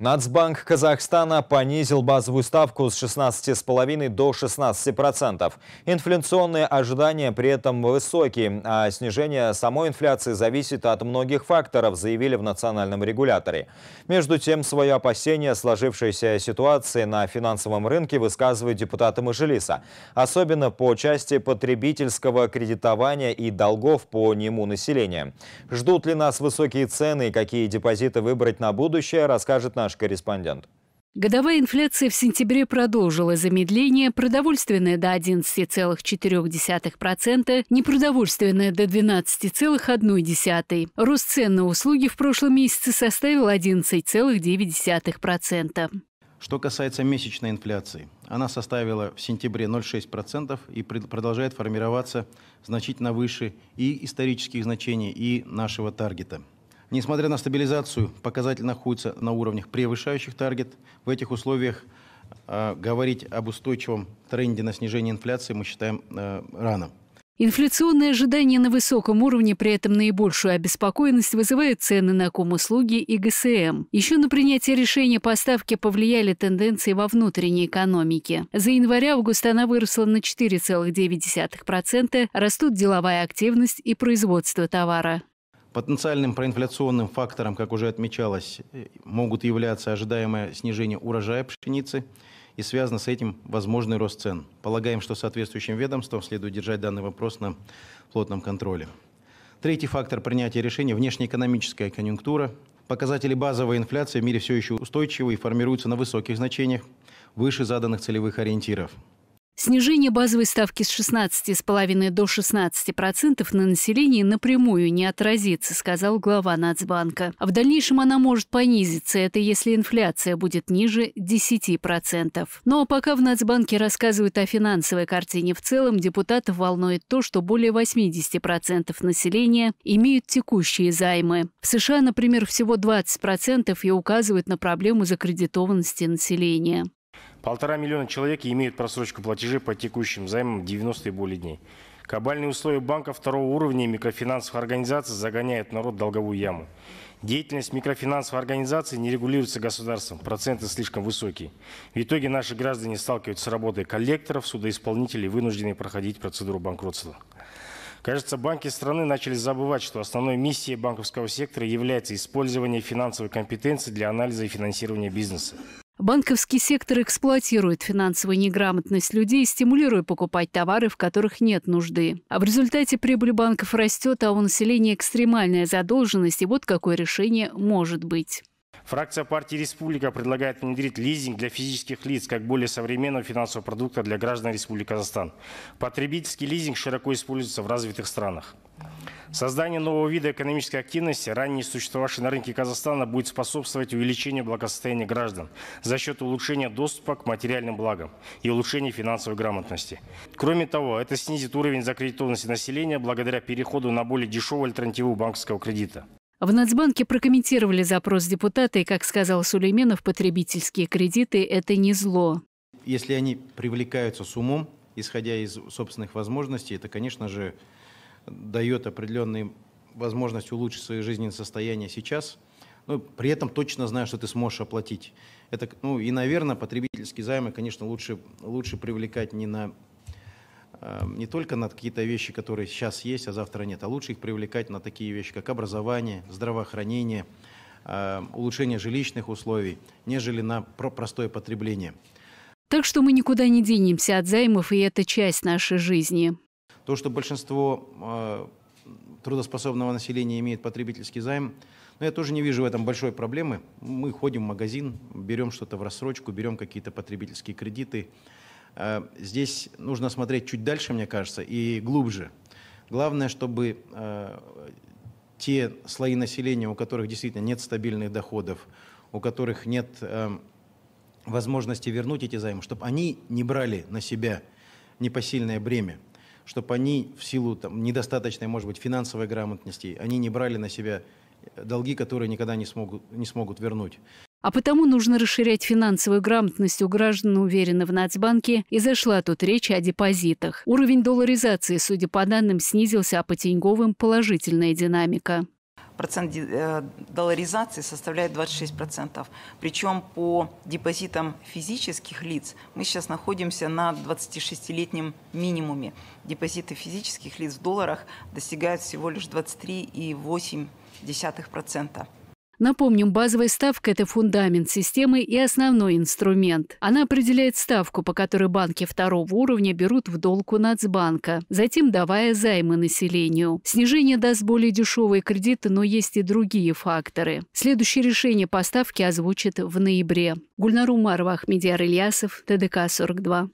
Нацбанк Казахстана понизил базовую ставку с 16,5 до 16%. Инфляционные ожидания при этом высокие, а снижение самой инфляции зависит от многих факторов, заявили в национальном регуляторе. Между тем, свое опасение сложившейся ситуации на финансовом рынке высказывают депутаты Мажилиса, особенно по части потребительского кредитования и долгов по нему населения. Ждут ли нас высокие цены и какие депозиты выбрать на будущее, расскажет наш наш корреспондент. Годовая инфляция в сентябре продолжила замедление, продовольственная до 11,4%, непродовольственная до 12,1%. Рост цен на услуги в прошлом месяце составил 11,9%. Что касается месячной инфляции, она составила в сентябре 0,6% и продолжает формироваться значительно выше и исторических значений, и нашего таргета. Несмотря на стабилизацию, показатель находится на уровнях, превышающих таргет. В этих условиях э, говорить об устойчивом тренде на снижение инфляции мы считаем э, рано. Инфляционные ожидания на высоком уровне, при этом наибольшую обеспокоенность вызывают цены на ком-услуги и ГСМ. Еще на принятие решения по ставке повлияли тенденции во внутренней экономике. За январь-август она выросла на 4,9%, растут деловая активность и производство товара. Потенциальным проинфляционным фактором, как уже отмечалось, э, могут являться ожидаемое снижение урожая пшеницы и связано с этим возможный рост цен. Полагаем, что соответствующим ведомствам следует держать данный вопрос на плотном контроле. Третий фактор принятия решения – внешнеэкономическая конъюнктура. Показатели базовой инфляции в мире все еще устойчивы и формируются на высоких значениях, выше заданных целевых ориентиров. Снижение базовой ставки с 16,5 до 16% на население напрямую не отразится, сказал глава Нацбанка. В дальнейшем она может понизиться, это если инфляция будет ниже 10%. Ну а пока в Нацбанке рассказывают о финансовой картине в целом, депутатов волнует то, что более 80% населения имеют текущие займы. В США, например, всего 20% и указывают на проблему закредитованности населения. Полтора миллиона человек имеют просрочку платежей по текущим займам 90 и более дней. Кабальные условия банков второго уровня и микрофинансовых организаций загоняют народ в долговую яму. Деятельность микрофинансовых организаций не регулируется государством, проценты слишком высокие. В итоге наши граждане сталкиваются с работой коллекторов, судоисполнителей, вынуждены проходить процедуру банкротства. Кажется, банки страны начали забывать, что основной миссией банковского сектора является использование финансовой компетенции для анализа и финансирования бизнеса. Банковский сектор эксплуатирует финансовую неграмотность людей, стимулируя покупать товары, в которых нет нужды. А в результате прибыль банков растет, а у населения экстремальная задолженность, и вот какое решение может быть. Фракция партии «Республика» предлагает внедрить лизинг для физических лиц как более современного финансового продукта для граждан Республики Казахстан. Потребительский лизинг широко используется в развитых странах. Создание нового вида экономической активности, ранее существовавшей на рынке Казахстана, будет способствовать увеличению благосостояния граждан за счет улучшения доступа к материальным благам и улучшения финансовой грамотности. Кроме того, это снизит уровень закредитованности населения благодаря переходу на более дешевую альтернативу банковского кредита. В Нацбанке прокомментировали запрос депутата, и, как сказал Сулейменов, потребительские кредиты – это не зло. Если они привлекаются с умом, исходя из собственных возможностей, это, конечно же, дает определенные возможность улучшить свое жизненное состояние сейчас, но при этом точно знаю, что ты сможешь оплатить. Это, ну, и, наверное, потребительские займы, конечно, лучше, лучше привлекать не, на, не только на какие-то вещи, которые сейчас есть, а завтра нет, а лучше их привлекать на такие вещи, как образование, здравоохранение, э, улучшение жилищных условий, нежели на простое потребление. Так что мы никуда не денемся от займов, и это часть нашей жизни. То, что большинство э, трудоспособного населения имеет потребительский займ, но я тоже не вижу в этом большой проблемы. Мы ходим в магазин, берем что-то в рассрочку, берем какие-то потребительские кредиты. Э, здесь нужно смотреть чуть дальше, мне кажется, и глубже. Главное, чтобы э, те слои населения, у которых действительно нет стабильных доходов, у которых нет возможности вернуть эти займы, чтобы они не брали на себя непосильное бремя чтобы они в силу там, недостаточной, может быть, финансовой грамотности, они не брали на себя долги, которые никогда не смогут, не смогут вернуть. А потому нужно расширять финансовую грамотность у граждан, уверены в Нацбанке, и зашла тут речь о депозитах. Уровень долларизации, судя по данным, снизился, а по теньговым – положительная динамика. процент э, долларизации составляет 26%. Причем по депозитам физических лиц мы сейчас находимся на 26-летнем минимуме. Депозиты физических лиц в долларах достигают всего лишь 23,8%. Напомним, базовая ставка – это фундамент системы и основной инструмент. Она определяет ставку, по которой банки второго уровня берут в долг у Нацбанка, затем давая займы населению. Снижение даст более дешевые кредиты, но есть и другие факторы. Следующее решение по ставке озвучит в ноябре. Гульнару Марва, Ахмедиар Ильясов, ТДК-42.